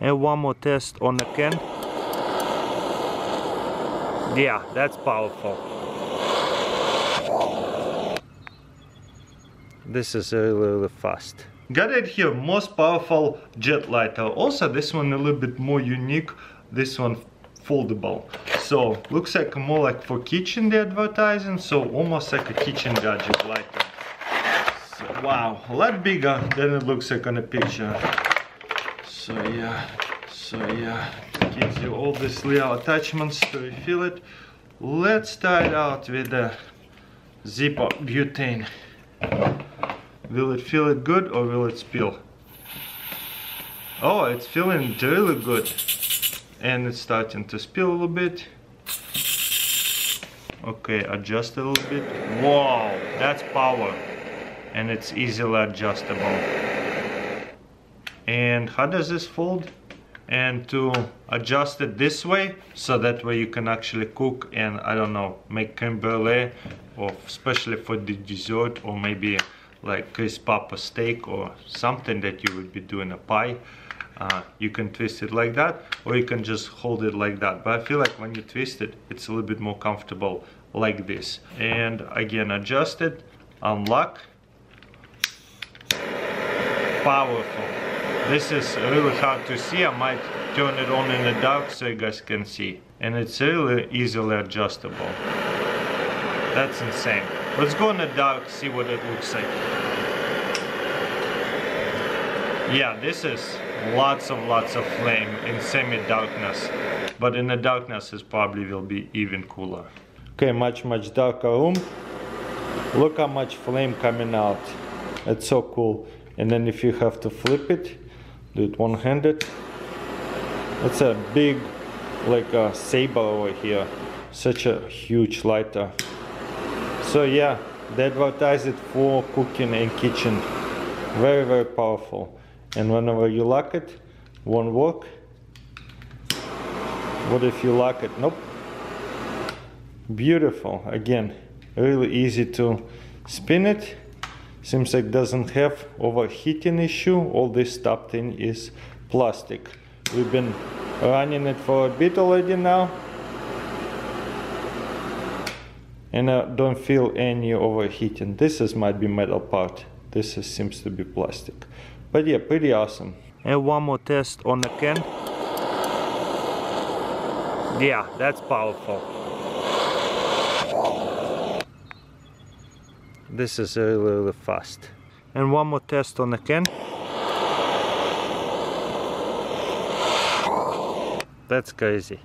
And one more test on the can. Yeah, that's powerful. This is really, really fast. Got it here, most powerful jet lighter. Also, this one a little bit more unique. This one foldable. So, looks like more like for kitchen the advertising. So, almost like a kitchen gadget lighter. So, wow, a lot bigger than it looks like on the picture. So, yeah, so yeah, gives you all these little attachments to refill it. Let's start it out with the Zippo butane. Will it feel it good or will it spill? Oh, it's feeling really good. And it's starting to spill a little bit. Okay, adjust a little bit. Wow, that's power. And it's easily adjustable. And how does this fold? and to adjust it this way so that way you can actually cook and I don't know make creme brulee or especially for the dessert or maybe like crisp up a steak or something that you would be doing a pie. Uh, you can twist it like that or you can just hold it like that. But I feel like when you twist it it's a little bit more comfortable like this. And again adjust it. Unlock. Powerful this is really hard to see. I might turn it on in the dark so you guys can see. And it's really easily adjustable. That's insane. Let's go in the dark, see what it looks like. Yeah, this is lots of lots of flame in semi-darkness. But in the darkness it probably will be even cooler. Okay, much much darker room. Look how much flame coming out. It's so cool. And then if you have to flip it, do it one-handed. It's a big like uh, a saber over here. Such a huge lighter. So yeah they advertise it for cooking and kitchen. Very very powerful. And whenever you lock it won't work. What if you lock it nope. Beautiful. Again really easy to spin it seems like doesn't have overheating issue. All this stuff in is plastic. We've been running it for a bit already now. And I don't feel any overheating. This is might be metal part. This is, seems to be plastic. But yeah pretty awesome. And one more test on the can. Yeah that's powerful this is really, really fast. And one more test on the can. That's crazy.